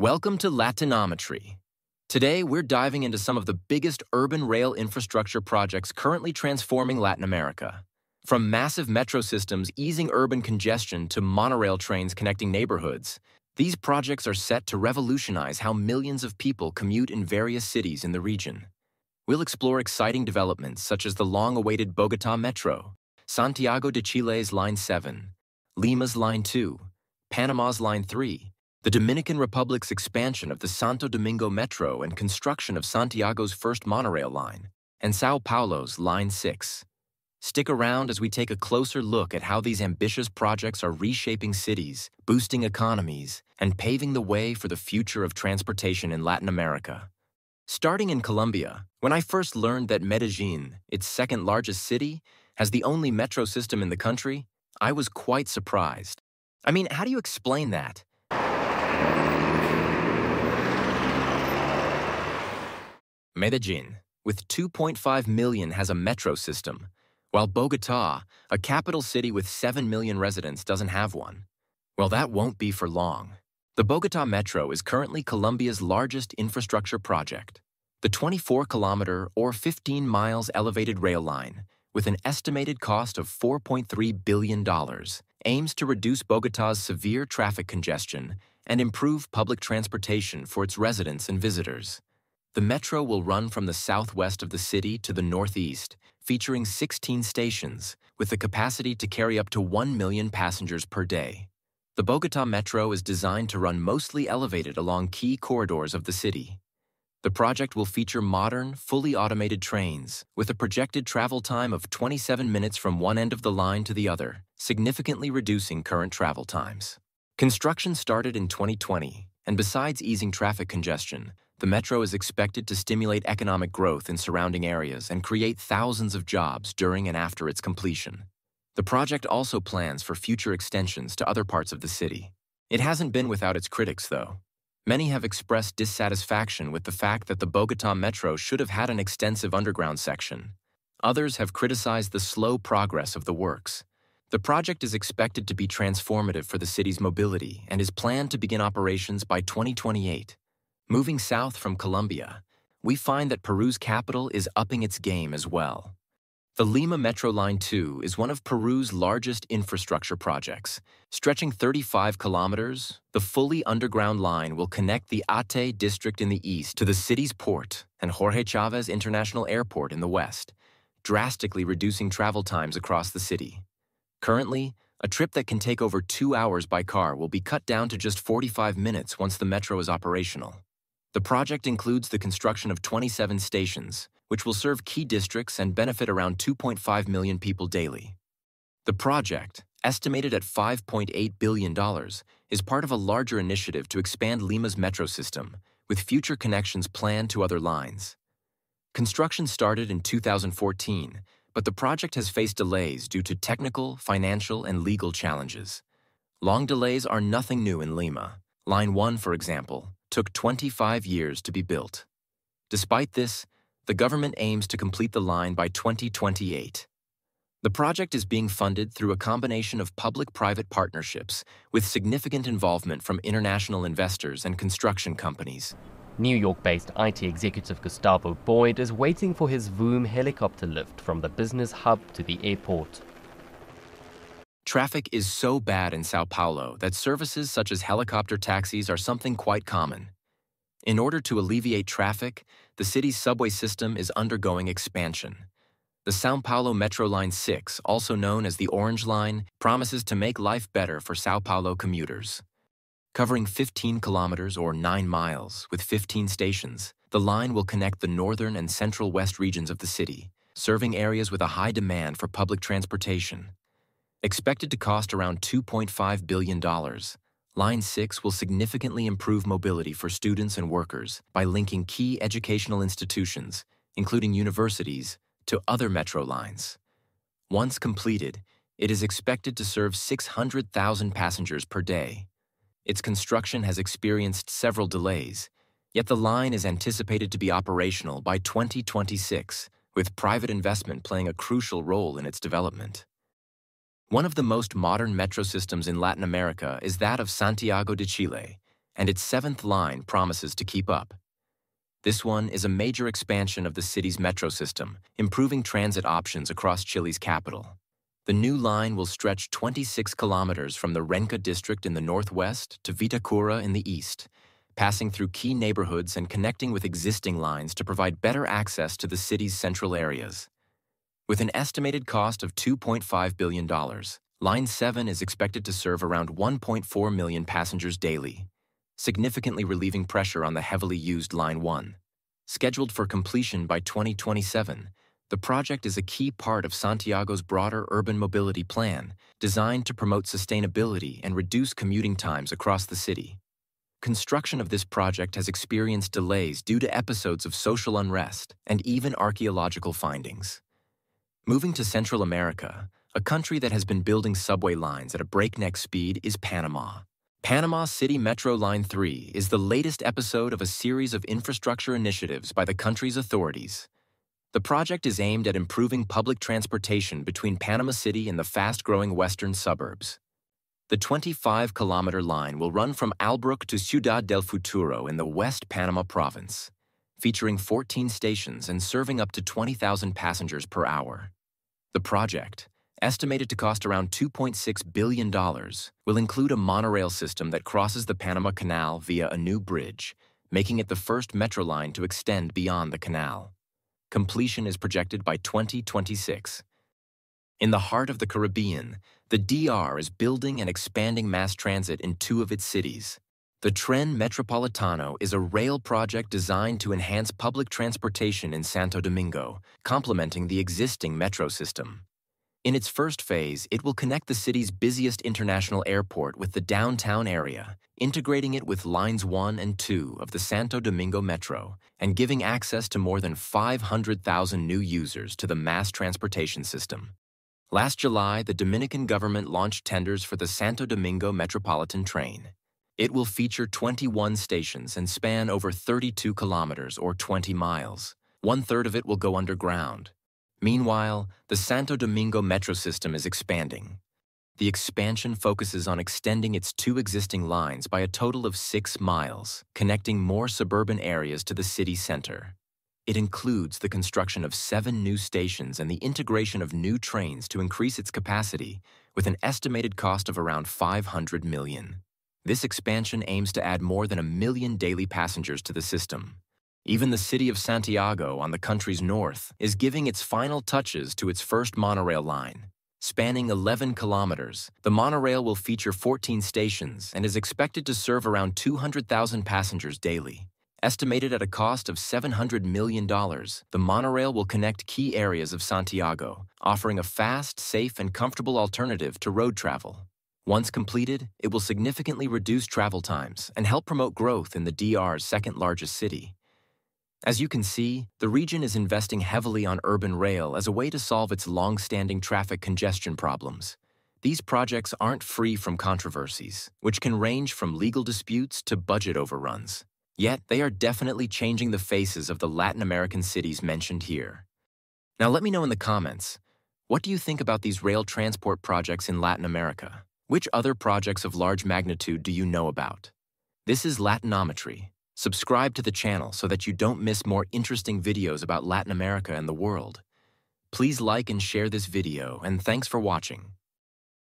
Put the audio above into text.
Welcome to Latinometry. Today, we're diving into some of the biggest urban rail infrastructure projects currently transforming Latin America. From massive metro systems easing urban congestion to monorail trains connecting neighborhoods, these projects are set to revolutionize how millions of people commute in various cities in the region. We'll explore exciting developments such as the long-awaited Bogota Metro, Santiago de Chile's Line 7, Lima's Line 2, Panama's Line 3, the Dominican Republic's expansion of the Santo Domingo Metro and construction of Santiago's first monorail line, and Sao Paulo's Line 6. Stick around as we take a closer look at how these ambitious projects are reshaping cities, boosting economies, and paving the way for the future of transportation in Latin America. Starting in Colombia, when I first learned that Medellin, its second largest city, has the only metro system in the country, I was quite surprised. I mean, how do you explain that? Medellin, with 2.5 million, has a metro system, while Bogota, a capital city with 7 million residents, doesn't have one. Well, that won't be for long. The Bogota Metro is currently Colombia's largest infrastructure project. The 24 kilometer or 15 miles elevated rail line, with an estimated cost of $4.3 billion, aims to reduce Bogota's severe traffic congestion and improve public transportation for its residents and visitors. The metro will run from the southwest of the city to the northeast, featuring 16 stations, with the capacity to carry up to 1 million passengers per day. The Bogota Metro is designed to run mostly elevated along key corridors of the city. The project will feature modern, fully automated trains, with a projected travel time of 27 minutes from one end of the line to the other, significantly reducing current travel times. Construction started in 2020, and besides easing traffic congestion, the metro is expected to stimulate economic growth in surrounding areas and create thousands of jobs during and after its completion. The project also plans for future extensions to other parts of the city. It hasn't been without its critics, though. Many have expressed dissatisfaction with the fact that the Bogota Metro should have had an extensive underground section. Others have criticized the slow progress of the works. The project is expected to be transformative for the city's mobility and is planned to begin operations by 2028. Moving south from Colombia, we find that Peru's capital is upping its game as well. The Lima Metro Line 2 is one of Peru's largest infrastructure projects. Stretching 35 kilometers, the fully underground line will connect the Ate district in the east to the city's port and Jorge Chavez International Airport in the west, drastically reducing travel times across the city. Currently, a trip that can take over two hours by car will be cut down to just 45 minutes once the metro is operational. The project includes the construction of 27 stations, which will serve key districts and benefit around 2.5 million people daily. The project, estimated at $5.8 billion, is part of a larger initiative to expand Lima's metro system, with future connections planned to other lines. Construction started in 2014 but the project has faced delays due to technical, financial, and legal challenges. Long delays are nothing new in Lima. Line 1, for example, took 25 years to be built. Despite this, the government aims to complete the line by 2028. The project is being funded through a combination of public-private partnerships with significant involvement from international investors and construction companies. New York based IT executive Gustavo Boyd is waiting for his Voom helicopter lift from the business hub to the airport. Traffic is so bad in Sao Paulo that services such as helicopter taxis are something quite common. In order to alleviate traffic, the city's subway system is undergoing expansion. The Sao Paulo Metro Line 6, also known as the Orange Line, promises to make life better for Sao Paulo commuters. Covering 15 kilometers or 9 miles with 15 stations, the line will connect the northern and central west regions of the city, serving areas with a high demand for public transportation. Expected to cost around $2.5 billion, Line 6 will significantly improve mobility for students and workers by linking key educational institutions, including universities, to other metro lines. Once completed, it is expected to serve 600,000 passengers per day, its construction has experienced several delays, yet the line is anticipated to be operational by 2026, with private investment playing a crucial role in its development. One of the most modern metro systems in Latin America is that of Santiago de Chile, and its seventh line promises to keep up. This one is a major expansion of the city's metro system, improving transit options across Chile's capital. The new line will stretch 26 kilometers from the Renca district in the northwest to Vitacura in the east, passing through key neighborhoods and connecting with existing lines to provide better access to the city's central areas. With an estimated cost of $2.5 billion, Line 7 is expected to serve around 1.4 million passengers daily, significantly relieving pressure on the heavily used Line 1. Scheduled for completion by 2027, the project is a key part of Santiago's broader urban mobility plan, designed to promote sustainability and reduce commuting times across the city. Construction of this project has experienced delays due to episodes of social unrest and even archaeological findings. Moving to Central America, a country that has been building subway lines at a breakneck speed is Panama. Panama City Metro Line 3 is the latest episode of a series of infrastructure initiatives by the country's authorities. The project is aimed at improving public transportation between Panama City and the fast-growing western suburbs. The 25-kilometer line will run from Albrook to Ciudad del Futuro in the West Panama province, featuring 14 stations and serving up to 20,000 passengers per hour. The project, estimated to cost around $2.6 billion, will include a monorail system that crosses the Panama Canal via a new bridge, making it the first metro line to extend beyond the canal. Completion is projected by 2026. In the heart of the Caribbean, the DR is building and expanding mass transit in two of its cities. The Tren Metropolitano is a rail project designed to enhance public transportation in Santo Domingo, complementing the existing metro system. In its first phase, it will connect the city's busiest international airport with the downtown area, integrating it with Lines 1 and 2 of the Santo Domingo Metro and giving access to more than 500,000 new users to the mass transportation system. Last July, the Dominican government launched tenders for the Santo Domingo Metropolitan Train. It will feature 21 stations and span over 32 kilometers or 20 miles. One third of it will go underground, Meanwhile, the Santo Domingo metro system is expanding. The expansion focuses on extending its two existing lines by a total of six miles, connecting more suburban areas to the city center. It includes the construction of seven new stations and the integration of new trains to increase its capacity, with an estimated cost of around 500 million. This expansion aims to add more than a million daily passengers to the system. Even the city of Santiago on the country's north is giving its final touches to its first monorail line. Spanning 11 kilometers, the monorail will feature 14 stations and is expected to serve around 200,000 passengers daily. Estimated at a cost of $700 million, the monorail will connect key areas of Santiago, offering a fast, safe, and comfortable alternative to road travel. Once completed, it will significantly reduce travel times and help promote growth in the DR's second largest city. As you can see, the region is investing heavily on urban rail as a way to solve its long-standing traffic congestion problems. These projects aren't free from controversies, which can range from legal disputes to budget overruns. Yet, they are definitely changing the faces of the Latin American cities mentioned here. Now let me know in the comments, what do you think about these rail transport projects in Latin America? Which other projects of large magnitude do you know about? This is Latinometry, Subscribe to the channel so that you don't miss more interesting videos about Latin America and the world. Please like and share this video, and thanks for watching.